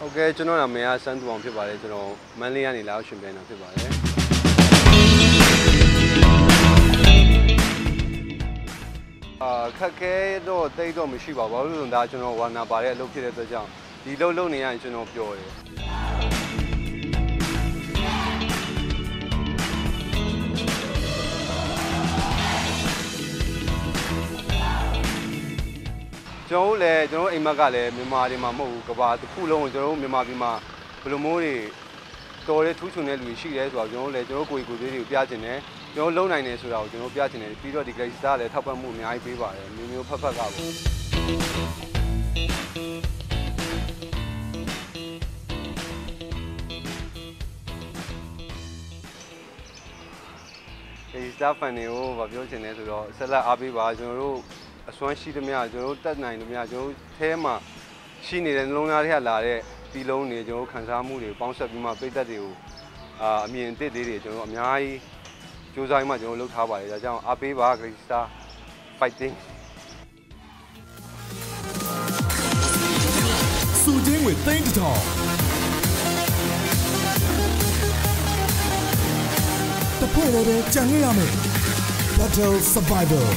ဟုတ်ကဲ့ကျွန်တော်နာမည်ကစန်းသူအောင်ဖြစ်ပါတယ်ကျွန်တော်မန်လေးကနေလာရောက်ရှင်ပြန်တာဖြစ်ပါတယ်အာခက်ခဲတော့တိတ်တော့မရှိပါဘူးဘာလို့လဲဆိုတော့ဒါကျွန်တော်ဝါနာပါတဲ့အလုပ်ဖြစ်တဲ့အတွက်ကြောင့်ဒီလုပ်လုပ်နေရရင်ကျွန်တော်ပျော်တယ် ကျွန်တော်တို့လည်းကျွန်တော်တို့အိမ်မက်ကလည်းမြန်မာတွေမှာမဟုတ်ဘူးကဘာတစ်ခုလုံးကိုကျွန်တော်တို့မြန်မာပြည်မှာဘယ်လိုမျိုးတွေတော်တဲ့ထူးချွန်တဲ့လူတွေရှိတယ်ဆိုတော့ကျွန်တော်တို့လည်းကျွန်တော်တို့ကိုယ်ကိုယ်သေးတွေကိုပြချင်တယ်ကျွန်တော်လုံနိုင်တယ်ဆိုတာကိုကျွန်တော်ပြချင်တယ်ပြီးတော့ဒီ grade star လည်းထောက်ပံ့မှုအများကြီးပေးပါတယ်မျိုးမျိုးဖက်ဖက်ကပေါ့ဒီ star fan တွေကိုဗာပြောချင်တယ်ဆိုတော့ဆက်လက်အားပေးပါကျွန်တော်တို့ အစွမ်းရှိသမျှကျွန်တော်တို့တက်နိုင်သမျှကျွန်တော်တို့အဲမှာရှိနေတဲ့နှလုံးသားတွေကလာတဲ့ဒီလုံးတွေကျွန်တော်တို့ခံစားမှုတွေပေါင်းဆက်ပြီးမှပိတ်သက်တွေကိုအာအမြင်အသစ်လေးတွေကျွန်တော်တို့အများကြီးစူးစမ်းမှကျွန်တော်တို့လုပ်ထားပါတယ်ဒါကြောင့်အားပေးပါ Great Star Fighting စုချင်းဝင်သိန်းတစ်ထောင်တစ်ဖွဲ့လည်းပဲကြံခဲ့ရမယ် Battle Survivor